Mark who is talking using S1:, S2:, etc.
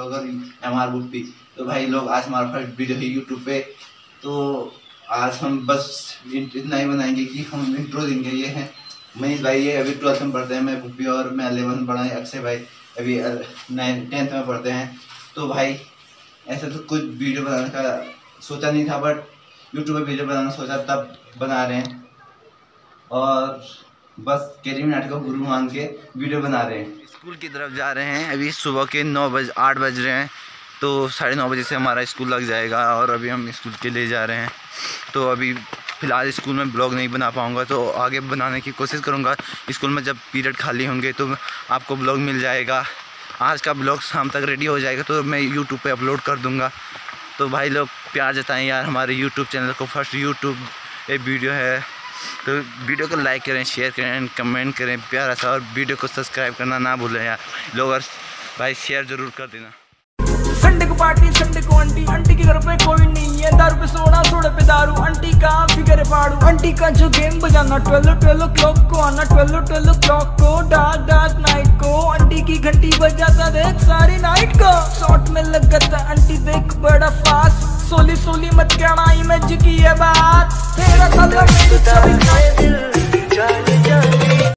S1: बुप्पी तो भाई लोग आज हमारा फ़र्स्ट वीडियो है यूट्यूब पे। तो आज हम बस इतना ही बनाएँगे कि हम इंट्रो देंगे। ये हैं मनीष भाई, ये अभी ट्वेल्थ में पढ़ते हैं। मैं बुप्पी और मैं अलेवन पढ़ा अक्षय भाई अभी नाइन टेंथ में पढ़ते हैं। तो भाई, ऐसे तो कुछ वीडियो बनाने का सोचा नहीं था बट यूट्यूब पर वीडियो बनाना सोचा, तब बना रहे हैं। और बस केरी नाटक को गुरु मान के वीडियो बना रहे हैं। स्कूल की तरफ़ जा रहे हैं। अभी सुबह के नौ बज, आठ बज रहे हैं। तो साढ़े नौ बजे से हमारा स्कूल लग जाएगा और अभी हम स्कूल के लिए जा रहे हैं। तो अभी फ़िलहाल स्कूल में ब्लॉग नहीं बना पाऊँगा तो आगे बनाने की कोशिश करूँगा। स्कूल में जब पीरियड खाली होंगे तो आपको ब्लॉग मिल जाएगा। आज का ब्लॉग शाम तक रेडी हो जाएगा तो मैं यूट्यूब पे अपलोड कर दूँगा। तो भाई लोग, प्यार जताएँ यार, हमारे यूट्यूब चैनल को। फ़र्स्ट यूट्यूब एक वीडियो है। तो वीडियो को लाइक करें, शेयर करें कमेंट करें प्यारा सा और वीडियो को सब्सक्राइब करना ना भूलें यार। लोग भाई शेयर ज़रूर कर देना।
S2: संडे को पार्टी, संडे को आंटी। आंटी के घर पे कोई नहीं है। दारू पे सोना सोडे पे दारू। आंटी का फिगर फाड़ू? आंटी का जो गेम बजाना। ट्वेल्व ट्वेल्व क्लॉक को आना। ट्वेल्व ट्वेल्व क्लॉक को डार्क डार्क नाइट को। आंटी की घंटी बजाता देख सारी नाइट को। शॉर्ट में लगता सोली सोली मत कहना इमेज की है बात। तेरा कलर मेरी छवि